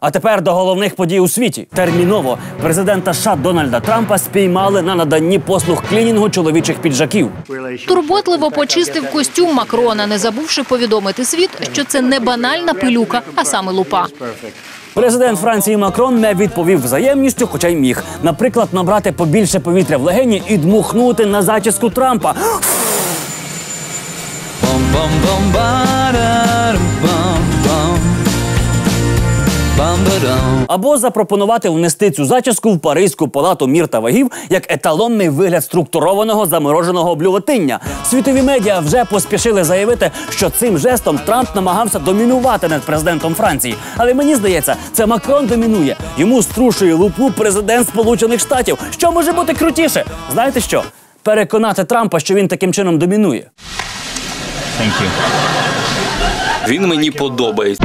А тепер до головних подій у світі. Терміново президента США Дональда Трампа спіймали на наданні послуг клінінгу чоловічих піджаків. Турботливо почистив костюм Макрона, не забувши повідомити світ, що це не банальна пилюка, а саме лупа. Президент Франції Макрон не відповів взаємністю, хоча й міг. Наприклад, набрати побільше повітря в легені і дмухнути на зачіску Трампа. Або запропонувати внести цю зачіску в Паризьку палату мір та вагів як еталонний вигляд структурованого замороженого блювотиння. Світові медіа вже поспішили заявити, що цим жестом Трамп намагався домінувати над президентом Франції. Але мені здається, це Макрон домінує. Йому струшує лупу президент Сполучених Штатів. Що може бути крутіше? Знаєте що? Переконати Трампа, що він таким чином домінує. Він мені подобається.